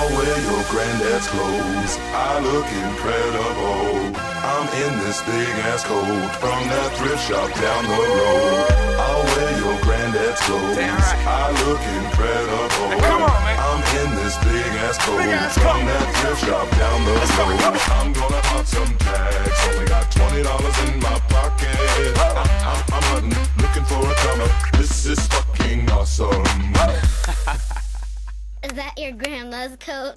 I'll wear your granddad's clothes. I look incredible. I'm in this big ass coat from that thrift shop down the road. I'll wear your granddad's clothes. I look incredible. on. I'm in this big ass coat ass from coat. that thrift shop down the road. I'm gonna hunt some tags. Only got twenty dollars in my pocket. I- I'm, I'm hunting, looking for a comer. This is fucking awesome. Is that your grandma's coat?